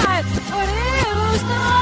God, por eso.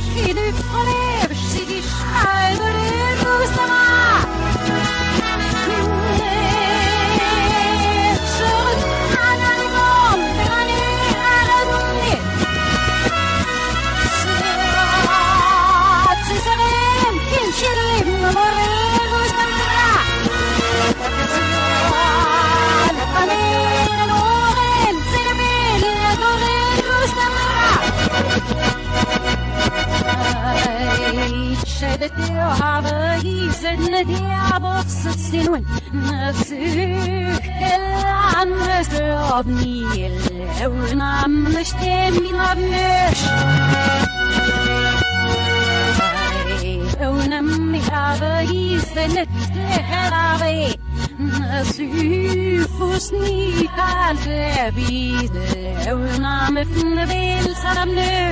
一对玻璃。ردتي وعباي عم الهون عم